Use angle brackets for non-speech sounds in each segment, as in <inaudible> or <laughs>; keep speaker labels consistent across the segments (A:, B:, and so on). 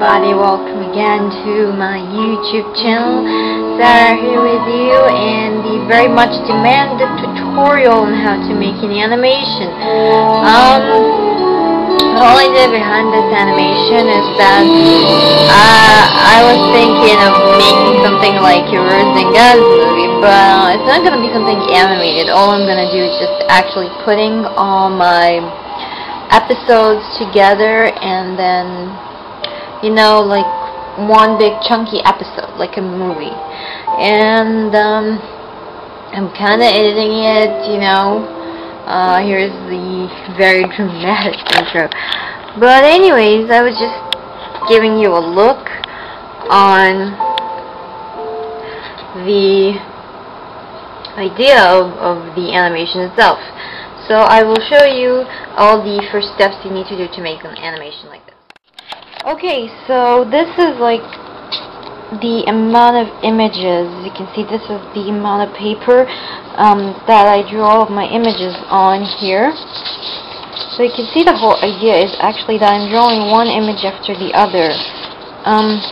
A: everybody, welcome again to my YouTube channel. Sarah here with you and the very much demanded tutorial on how to make an animation. Um, the whole idea behind this animation is that uh, I was thinking of making something like your Zinga's movie, but it's not going to be something animated. All I'm going to do is just actually putting all my episodes together and then you know like one big chunky episode like a movie. And um, I'm kinda editing it you know. Uh, here's the very <laughs> dramatic intro. But anyways I was just giving you a look on the idea of, of the animation itself. So I will show you all the first steps you need to do to make an animation like this. Okay, so this is like the amount of images. You can see this is the amount of paper um, that I drew all of my images on here. So you can see the whole idea is actually that I'm drawing one image after the other. Um,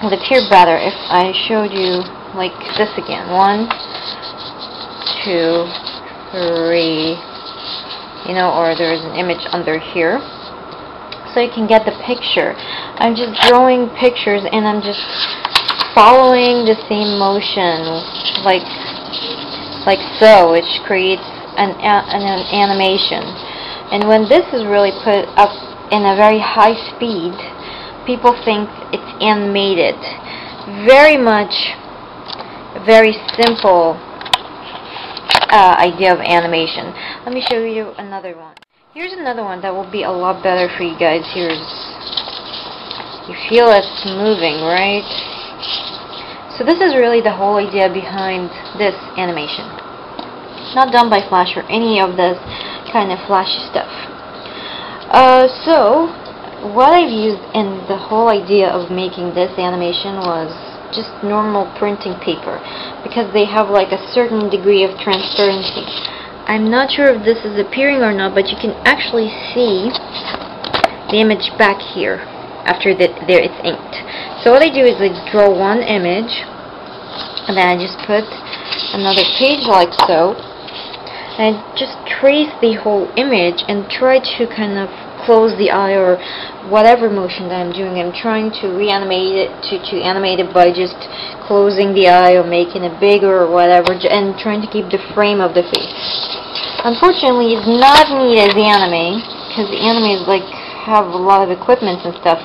A: it would appear better if I showed you like this again. One, two, three, you know, or there's an image under here. So you can get the picture. I'm just drawing pictures and I'm just following the same motion, like like so, which creates an, an, an animation. And when this is really put up in a very high speed, people think it's animated. Very much, very simple uh, idea of animation. Let me show you another one. Here's another one that will be a lot better for you guys. Here's, you feel it's moving, right? So this is really the whole idea behind this animation. Not done by Flash or any of this kind of flashy stuff. Uh, so, what I've used in the whole idea of making this animation was just normal printing paper because they have like a certain degree of transparency. I'm not sure if this is appearing or not, but you can actually see the image back here after that there it's inked. So what I do is I draw one image and then I just put another page like so and I just trace the whole image and try to kind of close the eye or whatever motion that I'm doing. I'm trying to reanimate it, to, to animate it by just closing the eye or making it bigger or whatever and trying to keep the frame of the face. Unfortunately, it's not neat as the anime because the anime is like have a lot of equipment and stuff.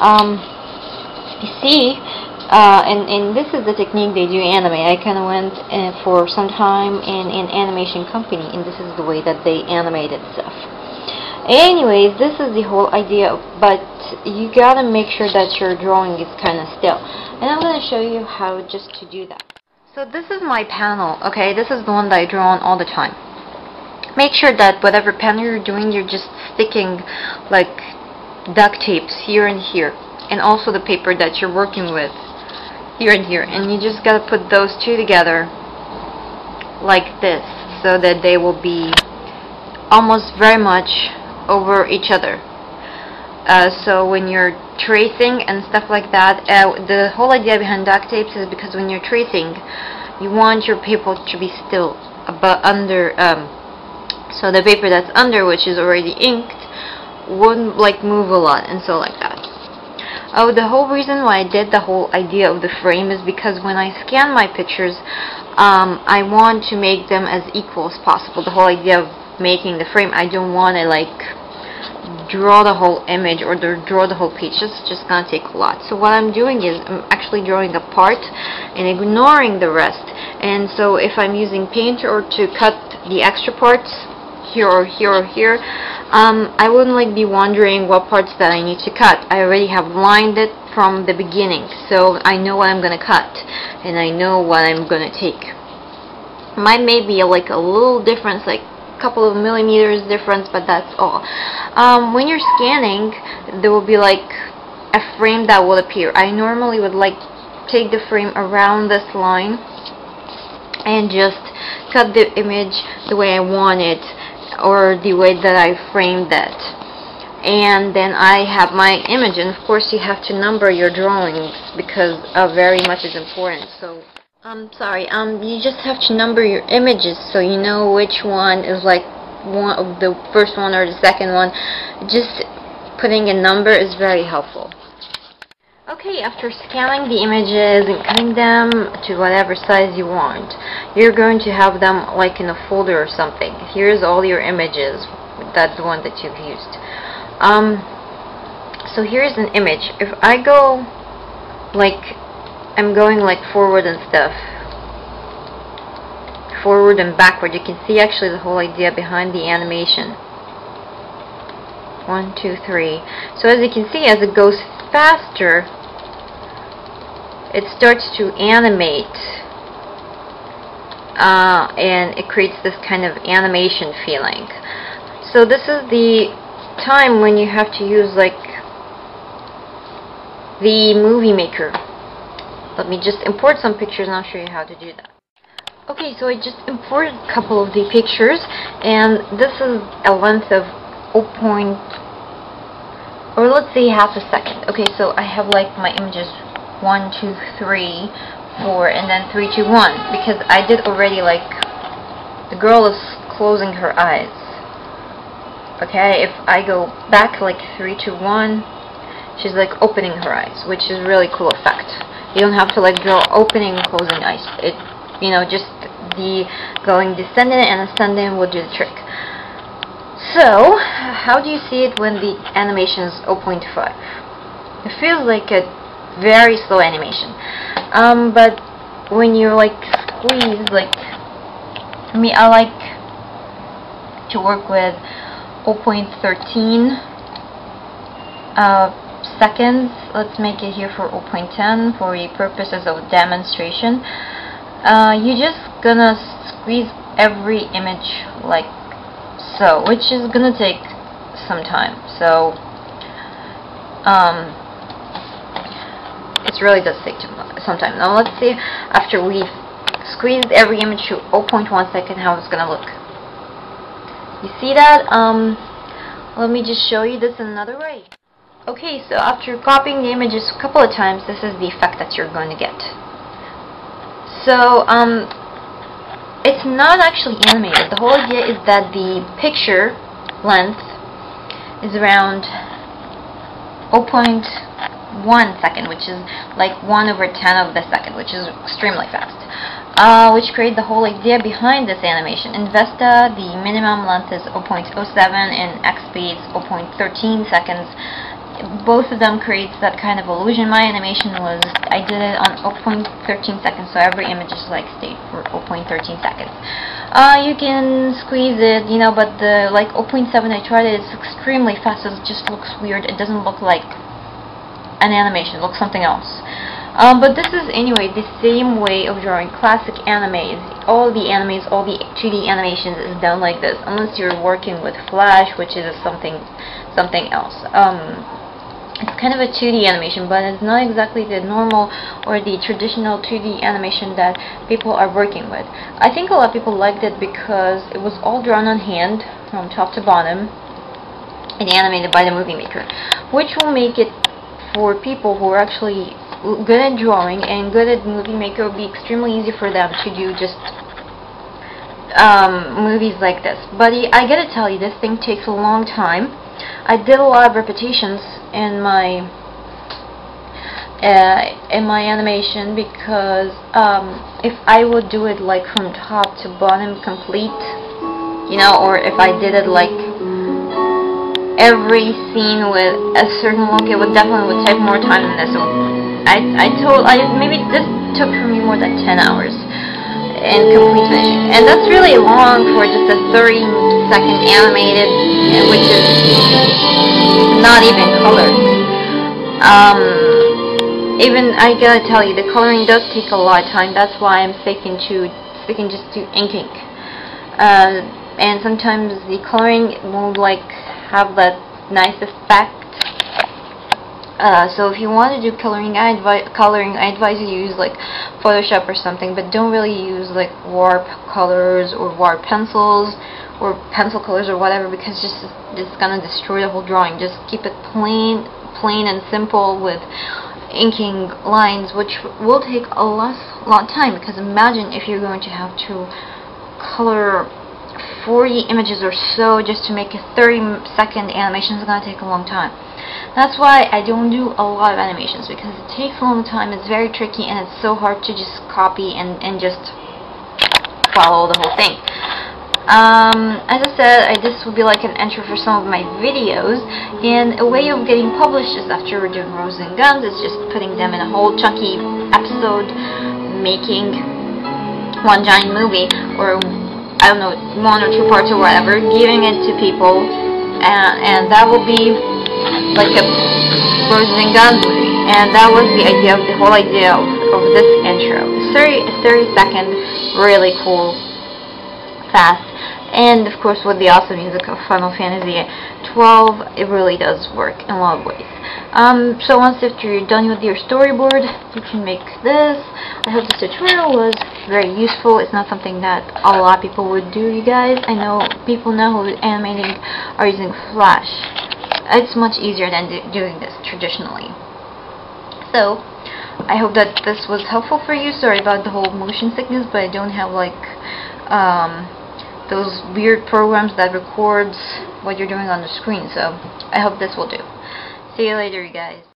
A: Um, you see, uh, and, and this is the technique they do anime. I kind of went uh, for some time in an animation company and this is the way that they animated stuff. Anyways, this is the whole idea, but you gotta make sure that your drawing is kind of still. And I'm gonna show you how just to do that. So this is my panel, okay? This is the one that I draw on all the time. Make sure that whatever panel you're doing, you're just sticking like duct tapes here and here. And also the paper that you're working with here and here. And you just gotta put those two together like this so that they will be almost very much over each other. Uh, so when you're tracing and stuff like that, uh, the whole idea behind duct tapes is because when you're tracing, you want your paper to be still above under. Um, so the paper that's under, which is already inked, wouldn't like move a lot and so like that. Oh, the whole reason why I did the whole idea of the frame is because when I scan my pictures, um, I want to make them as equal as possible. The whole idea of making the frame, I don't want to like draw the whole image or draw the whole page. It's just gonna take a lot. So what I'm doing is I'm actually drawing a part and ignoring the rest. And so if I'm using paint or to cut the extra parts here or here or here, um, I wouldn't like be wondering what parts that I need to cut. I already have lined it from the beginning, so I know what I'm gonna cut and I know what I'm gonna take. Mine may be like a little difference, like couple of millimeters difference but that's all. Um, when you're scanning there will be like a frame that will appear. I normally would like take the frame around this line and just cut the image the way I want it or the way that I framed it. And then I have my image and of course you have to number your drawings because uh, very much is important so I'm sorry um you just have to number your images so you know which one is like one the first one or the second one just putting a number is very helpful Okay, after scanning the images and cutting them to whatever size you want, you're going to have them like in a folder or something. Here's all your images. That's the one that you've used. Um, so here's an image. If I go like I'm going like forward and stuff, forward and backward, you can see actually the whole idea behind the animation. One, two, three. So as you can see, as it goes faster, it starts to animate uh, and it creates this kind of animation feeling. So this is the time when you have to use like the movie maker. Let me just import some pictures and I'll show you how to do that. Okay, so I just imported a couple of the pictures and this is a length of 0 or let's say half a second. Okay, so I have like my images one, two, three, four, and then three, two, one because I did already like the girl is closing her eyes. Okay, if I go back like three, two, one, she's like opening her eyes, which is really cool effect. You don't have to like draw opening closing eyes. It, you know, just the going descendant and ascendant will do the trick. So, how do you see it when the animation is 0.5? It feels like a very slow animation. Um, but when you like squeeze, like, for me, I like to work with 0.13 uh, seconds. Let's make it here for 0.10 for the purposes of demonstration. Uh, you're just gonna squeeze every image like so, which is gonna take some time. So, um, it really does take some time. Now let's see after we've squeezed every image to 0.1 second how it's gonna look. You see that? Um, let me just show you this another way. Okay, so after copying the images a couple of times, this is the effect that you're going to get. So, um, it's not actually animated. The whole idea is that the picture length is around 0.1 second, which is like 1 over 10 of the second, which is extremely fast. Uh, which create the whole idea behind this animation. In Vista, the minimum length is 0.07 and XP's is 0.13 seconds both of them creates that kind of illusion. My animation was, I did it on 0.13 seconds, so every image is like stayed for 0.13 seconds. Uh, you can squeeze it, you know, but the like 0.7 I tried it, it's extremely fast, it just looks weird. It doesn't look like an animation, it looks something else. Um, but this is, anyway, the same way of drawing classic animes. All the animes, all the 2D animations is done like this, unless you're working with Flash, which is something something else. Um, it's kind of a 2D animation, but it's not exactly the normal or the traditional 2D animation that people are working with. I think a lot of people liked it because it was all drawn on hand from top to bottom and animated by the movie maker, which will make it for people who are actually good at drawing and good at movie maker will be extremely easy for them to do just um, movies like this. But I gotta tell you, this thing takes a long time I did a lot of repetitions in my uh, in my animation because um, if I would do it like from top to bottom complete you know or if I did it like every scene with a certain look it would definitely would take more time than this so I, I told I maybe this took for me more than 10 hours in complete and that's really long for just a 30 second animated, which is not even colored. Um, even I gotta tell you, the coloring does take a lot of time. That's why I'm sticking to sticking just to inking. Uh, and sometimes the coloring won't like have that nice effect Uh, so if you want to do coloring, I advise coloring. I advise you use like Photoshop or something, but don't really use like warp colors or warp pencils or pencil colors or whatever because just it's gonna destroy the whole drawing. Just keep it plain, plain and simple with inking lines, which will take a lot, lot of time. Because imagine if you're going to have to color 40 images or so just to make a 30 second animation is going to take a long time. That's why I don't do a lot of animations because it takes a long time, it's very tricky, and it's so hard to just copy and, and just follow the whole thing. Um, as I said, I, this will be like an entry for some of my videos, and a way of getting published is after we're doing Roses and Guns, is just putting them in a whole chunky episode, making one giant movie, or I don't know, one or two parts or whatever, giving it to people, and, and that will be like a Roses and Guns movie. And that was the idea of the whole idea of, of this intro. 30, 30 second, really cool, fast, and of course with the awesome music of Final Fantasy 12 it really does work in a lot of ways. Um, so once after you're done with your storyboard you can make this. I hope this tutorial was very useful. It's not something that a lot of people would do you guys. I know people now who are animating are using Flash it's much easier than do doing this traditionally so I hope that this was helpful for you sorry about the whole motion sickness but I don't have like um, those weird programs that records what you're doing on the screen. So I hope this will do. See you later, you guys.